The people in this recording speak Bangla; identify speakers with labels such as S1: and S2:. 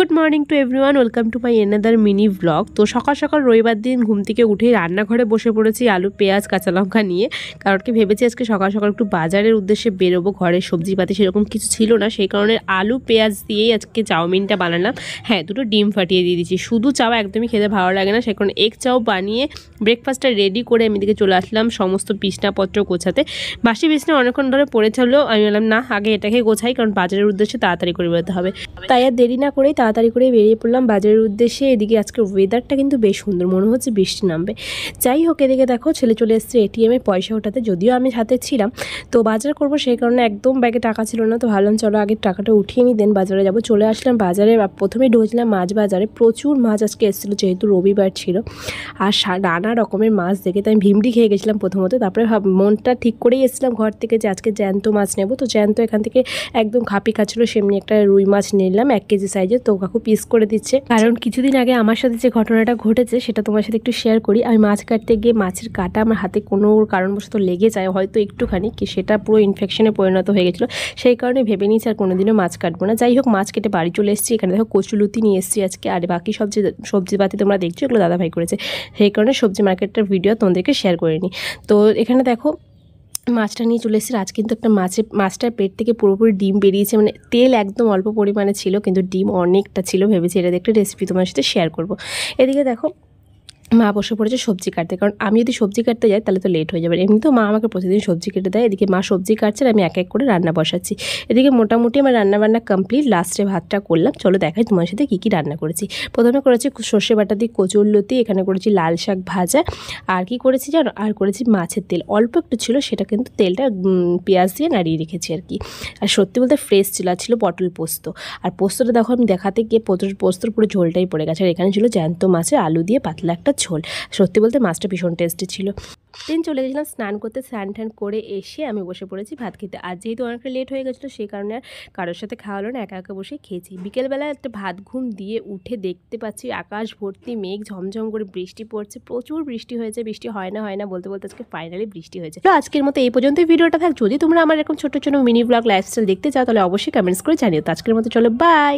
S1: Good morning to everyone welcome to my another mini blog তো সকাল সকাল রবিবার দিন ঘুম থেকে উঠে রান্নাঘরে বসে পড়েছি আলু, পেঁয়াজ, কাঁচা লঙ্কা নিয়ে। কারণ কি ভেবেছি আজকে সকাল সকাল একটু বাজারের উদ্দেশ্যে বেরোবো, ঘরে সবজিপাতি সেরকম কিছু ছিল না। সেই কারণে আলু, পেঁয়াজ দিয়েই আজকে চাউমিনটা বানালাম। হ্যাঁ দুটো ডিম ফাটিয়ে দিয়ে দিয়েছি। শুধু চাও একদমই খেতে ভালো লাগে না। সেই কারণে এক চাও বানিয়ে ব্রেকফাস্টটা রেডি করে আমি দিকে চলে আসলাম সমস্ত বিছনাপত্র গোছাতে। বাসি বিছনা অনেকক্ষণ ধরে পড়ে পড়েছিল আমি বললাম, না, আগে এটাকে গোছাই, কারণ বাজারের উদ্দেশ্যে তাড়াতাড়ি করে বেরোতে হবে। তাই আর দেরি না করেই তাড়াতাড়ি করে বেরিয়ে পড়লাম বাজারের উদ্দেশ্যে। এদিকে আজকে ওয়েদারটা কিন্তু বেশ সুন্দর, মনে হচ্ছে বৃষ্টি নামবে। যাই হোক, এদিকে দেখো, ছেলে চলে এসছে এটিএমে পয়সা ওঠাতে। যদিও আমি হাতে ছিলাম, তো বাজার করব সেই কারণে একদম ব্যাগে টাকা ছিল না। তো ভাবলাম, চলো আগে টাকাটা উঠিয়ে নিই দেন বাজারে যাব। চলে আসলাম বাজারে প্রথমে ঢুকছিলাম মাছ বাজারে। প্রচুর মাছ আজকে এসেছিল, যেহেতু রবিবার ছিল। আর নানা রকমের মাছ দেখে তাই ভিমড়ি খেয়ে গেছিলাম প্রথমত। তারপরে মনটা ঠিক করেই এসেছিলাম ঘর থেকে যে আজকে জ্যান্ত মাছ নেব। তো জ্যান্ত এখান থেকে একদম খাপি খাচ্ছিলো, সেমনি একটা রুই মাছ নিলাম, এক কেজি সাইজের তো কাকু পিস করে দিচ্ছে। কারণ কিছুদিন আগে আমার সাথে যে ঘটনাটা ঘটেছে, সেটা তোমার সাথে একটু শেয়ার করি। আমি মাছ কাটতে গিয়ে মাছের কাটা আমার হাতে কোনো কারণবশত লেগে যায়, হয়তো একটুখানি, কি সেটা পুরো ইনফেকশনে পরিণত হয়ে গেছিল। সেই কারণে ভেবে নিয়েছি আর কোনোদিনও মাছ কাটবো না। যাই হোক, মাছ কেটে বাড়ি চলে এসেছি। এখানে দেখো কচুলুতি নিয়ে এসেছি আজকে। আর বাকি সবজি সবজিপাতি তোমরা দেখছ, এগুলো দাদাভাই করেছে। সেই কারণে সবজি মার্কেটটার ভিডিও তোমাদেরকে শেয়ার করে নিই। তো এখানে দেখো মাছটা নিয়ে চলে এসেছি। আজ কিন্তু একটা মাছের, মাছটার পেট থেকে পুরোপুরি ডিম বেরিয়েছে। মানে তেল একদম অল্প পরিমাণে ছিল, কিন্তু ডিম অনেকটা ছিল ভেবেছি। এটা একটা রেসিপি তোমার সাথে শেয়ার করব। এদিকে দেখো মা বসে পড়েছে সবজি কাটতে। কারণ আমি যদি সবজি কাটতে যাই, তাহলে তো লেট হয়ে যাবে। এমনি তো মা আমাকে প্রতিদিন সবজি কেটে দেয়। এদিকে মা সবজি কাটছে আমি এক এক করে রান্না বসাচ্ছি। এদিকে মোটামুটি আমার রান্না বান্না কমপ্লিট লাস্টে ভাতটা করলাম। চলো দেখাই তোমার সাথে কী কী রান্না করেছি। প্রথমে করেছি সর্ষে বাটা দিয়ে কচুর লতি এখানে করেছি লাল শাক ভাজা। আর কি করেছি জানো? আর করেছি মাছের তেল। অল্প একটু ছিল, সেটা কিন্তু তেলটা পেঁয়াজ দিয়ে নাড়িয়ে রেখেছি আর কি। আর সত্যি বলতে ফ্রেশ ছিল ছিল পটল পোস্ত। আর পোস্তটা দেখো আমি দেখাতে গিয়ে পোস্তর পোস্তর পুরো ঝোলটাই পড়ে গেছে। আর এখানে ছিল জ্যান্ত মাছের আলু দিয়ে পাতলা একটা ঝোল। সত্যি বলতে মাছটা ভীষণ টেস্টি ছিল। দেন চলে গেছিলাম স্নান করতে, স্নান টান করে এসে আমি বসে পড়েছি ভাত খেতে। আর যেহেতু অনেকটা লেট হয়ে গেছিল, সেই কারণে আর কারোর সাথে খাওয়া হলো না, একা একা বসে খেয়েছি। বিকেলবেলা একটা ভাত ঘুম দিয়ে উঠে দেখতে পাচ্ছি আকাশ ভর্তি মেঘ, ঝমঝম করে বৃষ্টি পড়ছে। প্রচুর বৃষ্টি হয়েছে, বৃষ্টি হয় না হয় না, বলতে বলতে আজকে ফাইনালি বৃষ্টি হয়েছে। তো আজকের মতো এই পর্যন্তই ভিডিওটা থাক। যদি তোমরা আমার এরকম ছোট ছোট মিনি ব্লগ লাইফস্টাইল দেখতে চাও, তাহলে অবশ্যই কমেন্টস করে জানিও। তো আজকের মতো চলো বাই